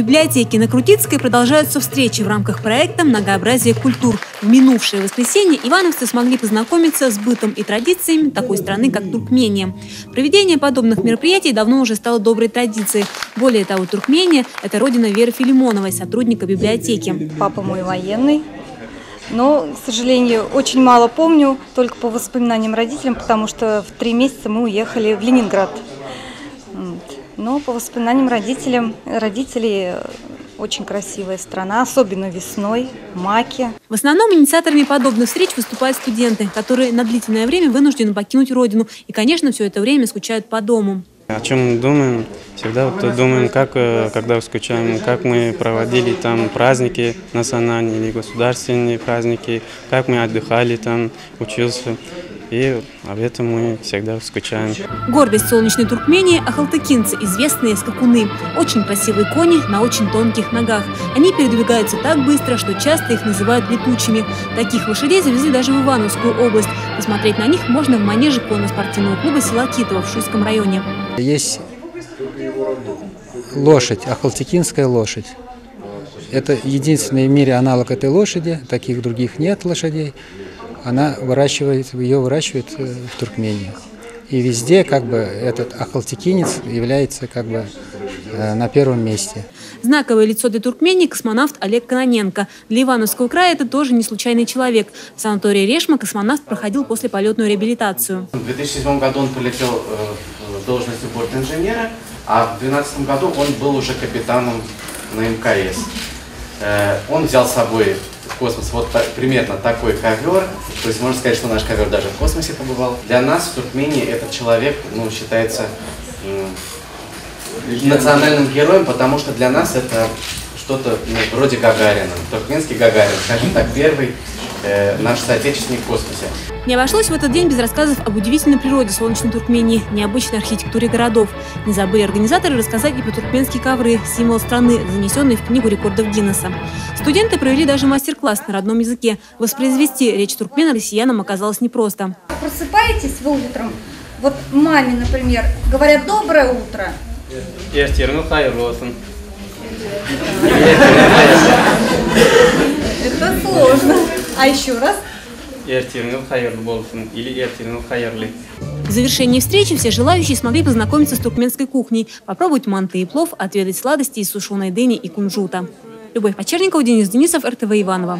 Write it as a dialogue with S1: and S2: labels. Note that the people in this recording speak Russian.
S1: Библиотеке на Крутицкой продолжаются встречи в рамках проекта «Многообразие культур». В минувшее воскресенье ивановцы смогли познакомиться с бытом и традициями такой страны, как Туркмения. Проведение подобных мероприятий давно уже стало доброй традицией. Более того, Туркмения – это родина Веры Филимоновой, сотрудника библиотеки.
S2: Папа мой военный, но, к сожалению, очень мало помню, только по воспоминаниям родителям, потому что в три месяца мы уехали в Ленинград. Но по воспоминаниям родителям, родителей очень красивая страна, особенно весной, маки.
S1: В основном инициаторами подобных встреч выступают студенты, которые на длительное время вынуждены покинуть родину и, конечно, все это время скучают по дому.
S3: О чем думаем? Всегда вот думаем, как, э, когда скучаем, как мы проводили там праздники национальные или государственные праздники, как мы отдыхали там, учился. И об этом мы всегда скучаем.
S1: Гордость солнечной Туркмении – ахалтыкинцы, известные скакуны. Очень красивые кони на очень тонких ногах. Они передвигаются так быстро, что часто их называют летучими. Таких лошадей завезли даже в Ивановскую область. Посмотреть на них можно в манеже конно-спортивного клуба села Китово в Шуйском районе.
S4: Есть лошадь, ахалтыкинская лошадь. Это единственный в мире аналог этой лошади, таких других нет лошадей она выращивает, ее выращивают э, в Туркмении. И везде как бы этот ахалтекинец является как бы э, на первом месте.
S1: Знаковое лицо для Туркмении – космонавт Олег Кононенко. Для Ивановского края это тоже не случайный человек. В санатории Решма космонавт проходил после полетную реабилитацию.
S5: В 2007 году он полетел э, в должности борт-инженера, а в 2012 году он был уже капитаном на МКС. Он взял с собой космос вот так, примерно такой ковер. То есть можно сказать, что наш ковер даже в космосе побывал. Для нас в Туркмении этот человек ну, считается национальным героем, потому что для нас это что-то ну, вроде Гагарина. Туркменский Гагарин, скажем так, первый э, наш соотечественник в космосе.
S1: Не обошлось в этот день без рассказов об удивительной природе солнечной Туркмении, необычной архитектуре городов. Не забыли организаторы рассказать и про туркменские ковры, символ страны, занесенный в книгу рекордов Гиннесса. Студенты провели даже мастер-класс на родном языке. Воспроизвести речь туркмена россиянам оказалось непросто.
S6: Просыпаетесь вы утром, вот маме, например, говорят «доброе утро». Это сложно. А еще раз?
S1: В завершении встречи все желающие смогли познакомиться с туркменской кухней, попробовать манты и плов, отведать сладости из сушеной дыни и кунжута. Любовь Почерникова, Денис Денисов, РТВ Иванова.